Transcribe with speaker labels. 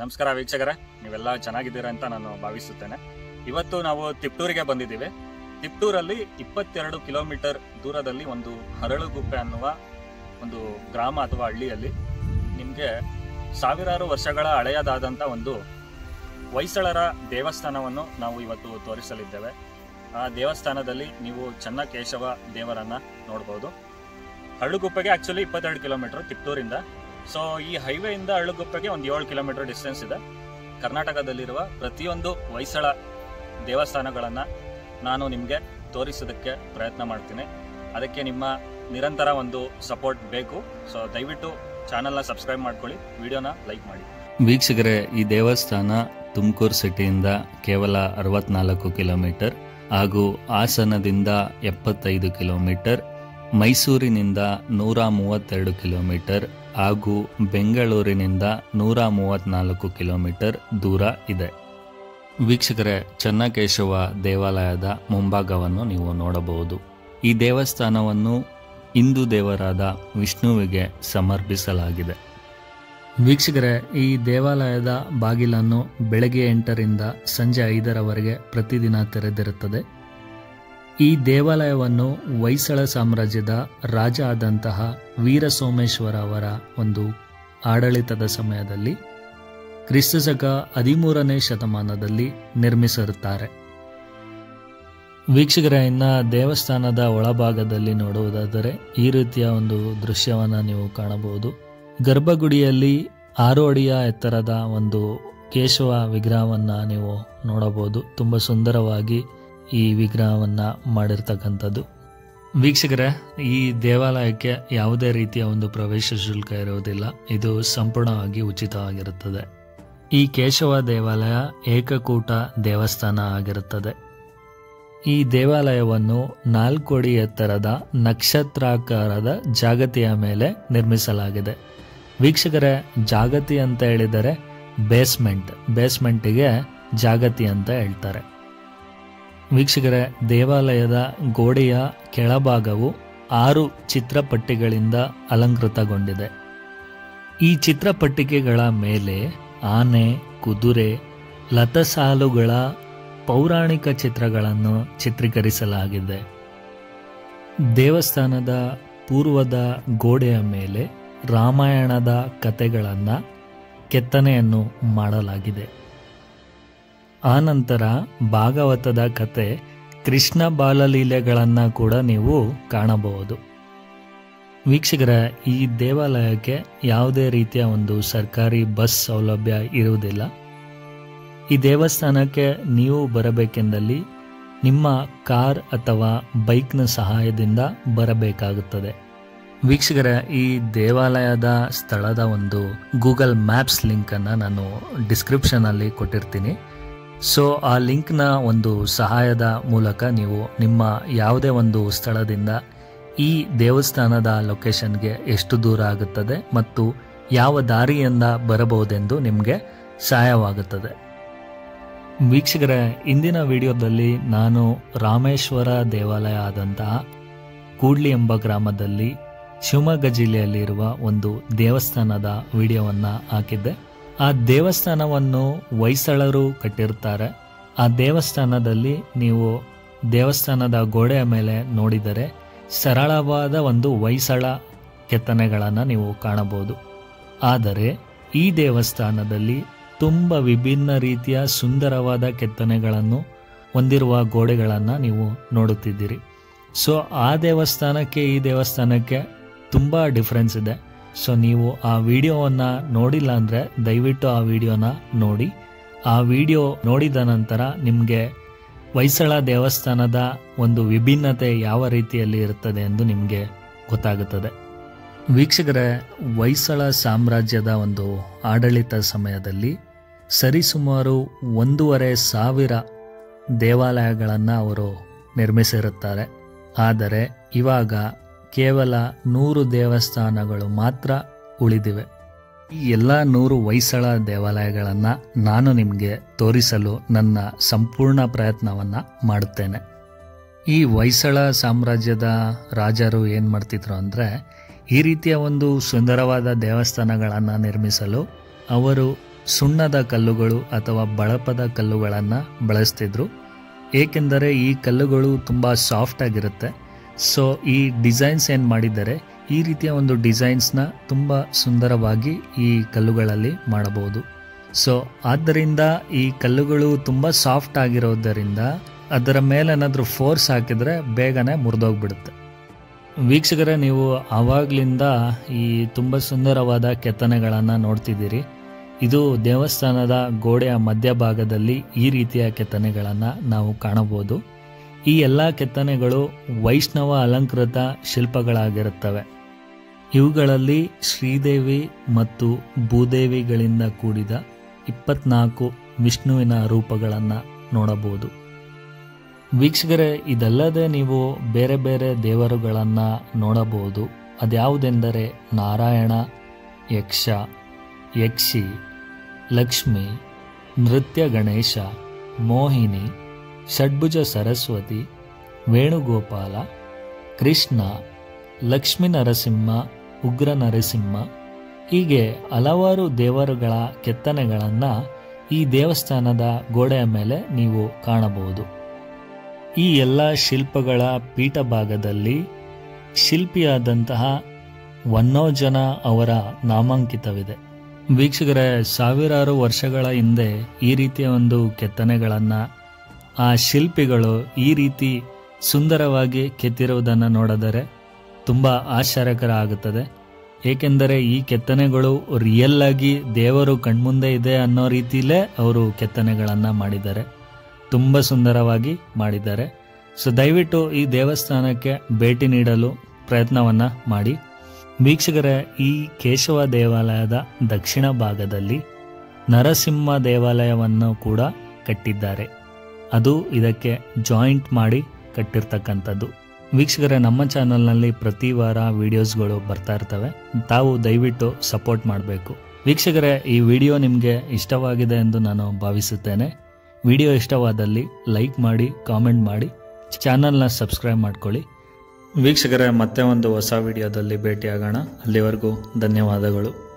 Speaker 1: ನಮಸ್ಕಾರ ವೀಕ್ಷಕರೇ, ನೀವೆಲ್ಲ ಚೆನ್ನಾಗಿದ್ದೀರಾ ಅಂತ ನಾನು ಭಾವಿಸುತ್ತೇನೆ. ಇವತ್ತು ನಾವು ತಿಪ್ಟೂರಿಗೆ ಬಂದಿದ್ದೀವಿ. ತಿಪ್ಟೂರಲ್ಲಿ ಇಪ್ಪತ್ತೆರಡು ಕಿಲೋಮೀಟರ್ ದೂರದಲ್ಲಿ ಒಂದು ಹರಳುಗುಪ್ಪೆ ಅನ್ನುವ ಒಂದು ಗ್ರಾಮ ಅಥವಾ ಹಳ್ಳಿಯಲ್ಲಿ ನಿಮಗೆ ಸಾವಿರಾರು ವರ್ಷಗಳ ಹಳೆಯದಾದಂಥ ಒಂದು ಹೊಯ್ಸಳರ ದೇವಸ್ಥಾನವನ್ನು ನಾವು ಇವತ್ತು ತೋರಿಸಲಿದ್ದೇವೆ. ಆ ದೇವಸ್ಥಾನದಲ್ಲಿ ನೀವು ಚನ್ನಕೇಶವ ದೇವರನ್ನ ನೋಡ್ಬೋದು. ಹರಳುಗುಪ್ಪೆಗೆ ಆಕ್ಚುಲಿ ಇಪ್ಪತ್ತೆರಡು ಕಿಲೋಮೀಟರ್ ತಿಪ್ಟೂರಿಂದ. ಸೊ ಈ ಹೈವೇಯಿಂದ ಹಳ್ಳುಗುಪ್ಪೆಗೆ ಒಂದು ಏಳು ಕಿಲೋಮೀಟರ್ ಡಿಸ್ಟೆನ್ಸ್ ಇದೆ. ಕರ್ನಾಟಕದಲ್ಲಿರುವ ಪ್ರತಿಯೊಂದು ಹೊಯ್ಸಳ ದೇವಸ್ಥಾನಗಳನ್ನು ನಾನು ನಿಮಗೆ ತೋರಿಸೋದಕ್ಕೆ ಪ್ರಯತ್ನ ಮಾಡ್ತೀನಿ. ಅದಕ್ಕೆ ನಿಮ್ಮ ನಿರಂತರ ಒಂದು ಸಪೋರ್ಟ್ ಬೇಕು. ಸೊ ದಯವಿಟ್ಟು ಚಾನಲ್ನ ಸಬ್ಸ್ಕ್ರೈಬ್ ಮಾಡ್ಕೊಳ್ಳಿ ವಿಡಿಯೋನ ಲೈಕ್ ಮಾಡಿ.
Speaker 2: ವೀಕ್ಷಕರೇ, ಈ ದೇವಸ್ಥಾನ ತುಮಕೂರು ಸಿಟಿಯಿಂದ ಕೇವಲ ಅರವತ್ನಾಲ್ಕು ಕಿಲೋಮೀಟರ್ ಹಾಗೂ ಹಾಸನದಿಂದ ಎಪ್ಪತ್ತೈದು ಕಿಲೋಮೀಟರ್ ಮೈಸೂರಿನಿಂದ ನೂರ ಮೂವತ್ತೆರಡು ಕಿಲೋಮೀಟರ್ ಹಾಗೂ ಬೆಂಗಳೂರಿನಿಂದ ನೂರ ಮೂವತ್ತ್ನಾಲ್ಕು ಕಿಲೋಮೀಟರ್ ದೂರ ಇದೆ. ವೀಕ್ಷಕರೇ, ಚನ್ನಕೇಶವ ದೇವಾಲಯದ ಮುಂಭಾಗವನ್ನು ನೀವು ನೋಡಬಹುದು. ಈ ದೇವಸ್ಥಾನವನ್ನು ಹಿಂದೂ ದೇವರಾದ ವಿಷ್ಣುವಿಗೆ ಸಮರ್ಪಿಸಲಾಗಿದೆ. ವೀಕ್ಷಕರೇ, ಈ ದೇವಾಲಯದ ಬಾಗಿಲನ್ನು ಬೆಳಗ್ಗೆ ಎಂಟರಿಂದ ಸಂಜೆ ಐದರವರೆಗೆ ಪ್ರತಿದಿನ ತೆರೆದಿರುತ್ತದೆ. ಈ ದೇವಾಲಯವನ್ನು ಹೊಯ್ಸಳ ಸಾಮ್ರಾಜ್ಯದ ರಾಜ ಆದಂತಹ ವೀರಸೋಮೇಶ್ವರ ಅವರ ಒಂದು ಆಡಳಿತದ ಸಮಯದಲ್ಲಿ ಕ್ರಿಸ್ತಶಕ ಹದಿಮೂರನೇ ಶತಮಾನದಲ್ಲಿ ನಿರ್ಮಿಸಿರುತ್ತಾರೆ. ವೀಕ್ಷಕರ ದೇವಸ್ಥಾನದ ಒಳಭಾಗದಲ್ಲಿ ನೋಡುವುದಾದರೆ ಈ ರೀತಿಯ ಒಂದು ದೃಶ್ಯವನ್ನು ನೀವು ಕಾಣಬಹುದು. ಗರ್ಭಗುಡಿಯಲ್ಲಿ ಆರು ಅಡಿಯ ಎತ್ತರದ ಒಂದು ಕೇಶವ ವಿಗ್ರಹವನ್ನ ನೀವು ನೋಡಬಹುದು. ತುಂಬ ಸುಂದರವಾಗಿ ಈ ವಿಗ್ರಹವನ್ನು ಮಾಡಿರ್ತಕ್ಕಂಥದ್ದು. ವೀಕ್ಷಕರೇ, ಈ ದೇವಾಲಯಕ್ಕೆ ಯಾವುದೇ ರೀತಿಯ ಒಂದು ಪ್ರವೇಶ ಶುಲ್ಕ ಇರುವುದಿಲ್ಲ. ಇದು ಸಂಪೂರ್ಣವಾಗಿ ಉಚಿತವಾಗಿರುತ್ತದೆ ಈ ಕೇಶವ ದೇವಾಲಯ ಏಕಕೂಟ ದೇವಸ್ಥಾನ ಆಗಿರುತ್ತದೆ. ಈ ದೇವಾಲಯವನ್ನು ನಾಲ್ಕು ಅಡಿ ಎತ್ತರದ ನಕ್ಷತ್ರಾಕಾರದ ಜಾಗತಿಯ ಮೇಲೆ ನಿರ್ಮಿಸಲಾಗಿದೆ. ವೀಕ್ಷಕರೇ, ಜಾಗತಿ ಅಂತ ಹೇಳಿದರೆ ಬೇಸ್ಮೆಂಟ್ ಬೇಸ್ಮೆಂಟಿಗೆ ಜಾಗತಿ ಅಂತ ಹೇಳ್ತಾರೆ. ವೀಕ್ಷಕರೇ, ದೇವಾಲಯದ ಗೋಡೆಯ ಕೆಳಭಾಗವು ಆರು ಚಿತ್ರಪಟ್ಟಿಗಳಿಂದ ಅಲಂಕೃತಗೊಂಡಿದೆ. ಈ ಚಿತ್ರಪಟ್ಟಿಕೆಗಳ ಮೇಲೆ ಆನೆ, ಕುದುರೆ, ಲತಸಾಲುಗಳ ಪೌರಾಣಿಕ ಚಿತ್ರಗಳನ್ನು ಚಿತ್ರೀಕರಿಸಲಾಗಿದೆ. ದೇವಸ್ಥಾನದ ಪೂರ್ವದ ಗೋಡೆಯ ಮೇಲೆ ರಾಮಾಯಣದ ಕಥೆಗಳನ್ನು ಕೆತ್ತನೆಯನ್ನು ಮಾಡಲಾಗಿದೆ. ಆನಂತರ ಭಾಗವತದ ಕತೆ ಕೃಷ್ಣ ಬಾಲಲೀಲೆಗಳನ್ನು ಕೂಡ ನೀವು ಕಾಣಬಹುದು. ವೀಕ್ಷಕರ, ಈ ದೇವಾಲಯಕ್ಕೆ ಯಾವುದೇ ರೀತಿಯ ಒಂದು ಸರ್ಕಾರಿ ಬಸ್ ಸೌಲಭ್ಯ ಇರುವುದಿಲ್ಲ. ಈ ದೇವಸ್ಥಾನಕ್ಕೆ ನೀವು ಬರಬೇಕೆಂದಲ್ಲಿ ನಿಮ್ಮ ಕಾರ್ ಅಥವಾ ಬೈಕ್ನ ಸಹಾಯದಿಂದ ಬರಬೇಕಾಗುತ್ತದೆ. ವೀಕ್ಷಕರ, ಈ ದೇವಾಲಯದ ಸ್ಥಳದ ಒಂದು ಗೂಗಲ್ ಮ್ಯಾಪ್ಸ್ ಲಿಂಕನ್ನು ನಾನು ಡಿಸ್ಕ್ರಿಪ್ಷನಲ್ಲಿ ಕೊಟ್ಟಿರ್ತೀನಿ. ಸೊ ಆ ಲಿಂಕ್ನ ಒಂದು ಸಹಾಯದ ಮೂಲಕ ನೀವು ನಿಮ್ಮ ಯಾವುದೇ ಒಂದು ಸ್ಥಳದಿಂದ ಈ ದೇವಸ್ಥಾನದ ಲೊಕೇಶನ್ಗೆ ಎಷ್ಟು ದೂರ ಆಗುತ್ತದೆ ಮತ್ತು ಯಾವ ದಾರಿಯಿಂದ ಬರಬಹುದೆಂದು ನಿಮಗೆ ಸಹಾಯವಾಗುತ್ತದೆ. ವೀಕ್ಷಕರ, ಇಂದಿನ ವಿಡಿಯೋದಲ್ಲಿ ನಾನು ರಾಮೇಶ್ವರ ದೇವಾಲಯ ಆದಂತಹ ಕೂಡ್ಲಿ ಎಂಬ ಗ್ರಾಮದಲ್ಲಿ ಶಿವಮೊಗ್ಗ ಜಿಲ್ಲೆಯಲ್ಲಿರುವ ಒಂದು ದೇವಸ್ಥಾನದ ವಿಡಿಯೋವನ್ನು ಹಾಕಿದ್ದೆ. ಆ ದೇವಸ್ಥಾನವನ್ನು ಹೊಯ್ಸಳರು ಕಟ್ಟಿರ್ತಾರೆ ಆ ದೇವಸ್ಥಾನದಲ್ಲಿ ನೀವು ದೇವಸ್ಥಾನದ ಗೋಡೆಯ ಮೇಲೆ ನೋಡಿದರೆ ಸರಳವಾದ ಒಂದು ಹೊಯ್ಸಳ ಕೆತ್ತನೆಗಳನ್ನು ನೀವು ಕಾಣಬಹುದು. ಆದರೆ ಈ ದೇವಸ್ಥಾನದಲ್ಲಿ ತುಂಬ ವಿಭಿನ್ನ ರೀತಿಯ ಸುಂದರವಾದ ಕೆತ್ತನೆಗಳನ್ನು ಹೊಂದಿರುವ ಗೋಡೆಗಳನ್ನು ನೀವು ನೋಡುತ್ತಿದ್ದೀರಿ. ಸೊ ಆ ದೇವಸ್ಥಾನಕ್ಕೆ ಈ ದೇವಸ್ಥಾನಕ್ಕೆ ತುಂಬ ಡಿಫ್ರೆನ್ಸ್ ಇದೆ. ಸೊ ನೀವು ಆ ವಿಡಿಯೋವನ್ನು ನೋಡಿಲ್ಲ ಅಂದರೆ ದಯವಿಟ್ಟು ಆ ವಿಡಿಯೋನ ನೋಡಿ. ಆ ವಿಡಿಯೋ ನೋಡಿದ ನಂತರ ನಿಮಗೆ ಹೊಯ್ಸಳ ದೇವಸ್ಥಾನದ ಒಂದು ವಿಭಿನ್ನತೆ ಯಾವ ರೀತಿಯಲ್ಲಿ ಇರುತ್ತದೆ ಎಂದು ನಿಮಗೆ ಗೊತ್ತಾಗುತ್ತದೆ. ವೀಕ್ಷಕರೇ, ಹೊಯ್ಸಳ ಸಾಮ್ರಾಜ್ಯದ ಒಂದು ಆಡಳಿತ ಸಮಯದಲ್ಲಿ ಸರಿಸುಮಾರು ಒಂದೂವರೆ ಸಾವಿರ ದೇವಾಲಯಗಳನ್ನು ಅವರು ನಿರ್ಮಿಸಿರುತ್ತಾರೆ. ಆದರೆ ಇವಾಗ ಕೇವಲ ನೂರು ದೇವಸ್ಥಾನಗಳು ಮಾತ್ರ ಉಳಿದಿವೆ. ಈ ಎಲ್ಲ ನೂರು ಹೊಯ್ಸಳ ದೇವಾಲಯಗಳನ್ನು ನಾನು ನಿಮಗೆ ತೋರಿಸಲು ನನ್ನ ಸಂಪೂರ್ಣ ಪ್ರಯತ್ನವನ್ನು ಮಾಡುತ್ತೇನೆ. ಈ ಹೊಯ್ಸಳ ಸಾಮ್ರಾಜ್ಯದ ರಾಜರು ಏನು ಮಾಡ್ತಿದ್ರು ಅಂದರೆ, ಈ ರೀತಿಯ ಒಂದು ಸುಂದರವಾದ ದೇವಸ್ಥಾನಗಳನ್ನು ನಿರ್ಮಿಸಲು ಅವರು ಸುಣ್ಣದ ಕಲ್ಲುಗಳು ಅಥವಾ ಬಳಪದ ಕಲ್ಲುಗಳನ್ನು ಬಳಸ್ತಿದ್ರು. ಏಕೆಂದರೆ ಈ ಕಲ್ಲುಗಳು ತುಂಬ ಸಾಫ್ಟ್ ಆಗಿರುತ್ತೆ. ಸೊ ಈ ಡಿಸೈನ್ಸ್ ಏನು ಮಾಡಿದ್ದಾರೆ? ಈ ರೀತಿಯ ಒಂದು ಡಿಸೈನ್ಸ್ನ ತುಂಬ ಸುಂದರವಾಗಿ ಈ ಕಲ್ಲುಗಳಲ್ಲಿ ಮಾಡಬಹುದು. ಸೊ ಆದ್ದರಿಂದ ಈ ಕಲ್ಲುಗಳು ತುಂಬ ಸಾಫ್ಟ್ ಆಗಿರೋದರಿಂದ ಅದರ ಮೇಲೆ ಏನಾದರೂ ಫೋರ್ಸ್ ಹಾಕಿದರೆ ಬೇಗನೆ ಮುರಿದೋಗ್ಬಿಡುತ್ತೆ. ವೀಕ್ಷಕರೇ, ನೀವು ಆವಾಗಲಿಂದ ಈ ತುಂಬ ಸುಂದರವಾದ ಕೆತ್ತನೆಗಳನ್ನು ನೋಡ್ತಿದ್ದೀರಿ. ಇದು ದೇವಸ್ಥಾನದ ಗೋಡೆಯ ಮಧ್ಯಭಾಗದಲ್ಲಿ ಈ ರೀತಿಯ ಕೆತ್ತನೆಗಳನ್ನು ನಾವು ಕಾಣಬಹುದು. ಈ ಎಲ್ಲ ಕೆತ್ತನೆಗಳು ವೈಷ್ಣವ ಅಲಂಕೃತ ಶಿಲ್ಪಗಳಾಗಿರುತ್ತವೆ. ಇವುಗಳಲ್ಲಿ ಶ್ರೀದೇವಿ ಮತ್ತು ಭೂದೇವಿಗಳಿಂದ ಕೂಡಿದ ಇಪ್ಪತ್ನಾಲ್ಕು ವಿಷ್ಣುವಿನ ರೂಪಗಳನ್ನು ನೋಡಬಹುದು. ವೀಕ್ಷಕರೇ, ಇದಲ್ಲದೆ ನೀವು ಬೇರೆ ಬೇರೆ ದೇವರುಗಳನ್ನು ನೋಡಬಹುದು. ಅದ್ಯಾವುದೆಂದರೆ ನಾರಾಯಣ, ಯಕ್ಷ, ಯಕ್ಷಿ, ಲಕ್ಷ್ಮಿ, ನೃತ್ಯ ಗಣೇಶ, ಮೋಹಿನಿ ಷಡ್ಭುಜ ಸರಸ್ವತಿ, ವೇಣುಗೋಪಾಲ, ಕೃಷ್ಣ, ಲಕ್ಷ್ಮೀ ನರಸಿಂಹ, ಉಗ್ರ ನರಸಿಂಹ ಹೀಗೆ ಹಲವಾರು ದೇವರುಗಳ ಕೆತ್ತನೆಗಳನ್ನು ಈ ದೇವಸ್ಥಾನದ ಗೋಡೆಯ ಮೇಲೆ ನೀವು ಕಾಣಬಹುದು. ಈ ಎಲ್ಲ ಶಿಲ್ಪಗಳ ಪೀಠಭಾಗದಲ್ಲಿ ಶಿಲ್ಪಿಯಾದಂತಹ ವನ್ನೋಜನ ಅವರ ನಾಮಾಂಕಿತವಿದೆ. ವೀಕ್ಷಕರೇ, ಸಾವಿರಾರು ವರ್ಷಗಳ ಹಿಂದೆ ಈ ರೀತಿಯ ಒಂದು ಕೆತ್ತನೆಗಳನ್ನು ಆ ಶಿಲ್ಪಿಗಳು ಈ ರೀತಿ ಸುಂದರವಾಗಿ ಕೆತ್ತಿರುವುದನ್ನು ನೋಡಿದರೆ ತುಂಬ ಆಶ್ಚರ್ಯಕರ ಆಗುತ್ತದೆ ಏಕೆಂದರೆ ಈ ಕೆತ್ತನೆಗಳು ರಿಯಲ್ ಆಗಿ ದೇವರು ಕಣ್ಮುಂದೆ ಇದೆ ಅನ್ನೋ ರೀತಿಯಲ್ಲೇ ಅವರು ಕೆತ್ತನೆಗಳನ್ನು ಮಾಡಿದ್ದಾರೆ. ತುಂಬ ಸುಂದರವಾಗಿ ಮಾಡಿದ್ದಾರೆ. ಸೊ ದಯವಿಟ್ಟು ಈ ದೇವಸ್ಥಾನಕ್ಕೆ ಭೇಟಿ ನೀಡಲು ಪ್ರಯತ್ನವನ್ನು ಮಾಡಿ. ವೀಕ್ಷಕರ, ಈ ಕೇಶವ ದೇವಾಲಯದ ದಕ್ಷಿಣ ಭಾಗದಲ್ಲಿ ನರಸಿಂಹ ದೇವಾಲಯವನ್ನು ಕೂಡ ಕಟ್ಟಿದ್ದಾರೆ. ಅದು ಇದಕ್ಕೆ ಜಾಯಿಂಟ್ ಮಾಡಿ ಕಟ್ಟಿರ್ತಕ್ಕಂಥದ್ದು. ವೀಕ್ಷಕರೇ, ನಮ್ಮ ಚಾನಲ್ನಲ್ಲಿ ಪ್ರತಿ ವಾರ ವಿಡಿಯೋಸ್ಗಳು ಬರ್ತಾ ಇರ್ತವೆ. ತಾವು ದಯವಿಟ್ಟು ಸಪೋರ್ಟ್ ಮಾಡಬೇಕು. ವೀಕ್ಷಕರೇ, ಈ ವಿಡಿಯೋ ನಿಮಗೆ ಇಷ್ಟವಾಗಿದೆ ಎಂದು ನಾನು ಭಾವಿಸುತ್ತೇನೆ. ವಿಡಿಯೋ ಇಷ್ಟವಾದಲ್ಲಿ ಲೈಕ್ ಮಾಡಿ, ಕಾಮೆಂಟ್ ಮಾಡಿ, ಚಾನಲ್ನ ಸಬ್ಸ್ಕ್ರೈಬ್ ಮಾಡ್ಕೊಳ್ಳಿ. ವೀಕ್ಷಕರೇ, ಮತ್ತೆ ಒಂದು ಹೊಸ ವಿಡಿಯೋದಲ್ಲಿ ಭೇಟಿಯಾಗೋಣ. ಅಲ್ಲಿವರೆಗೂ ಧನ್ಯವಾದಗಳು.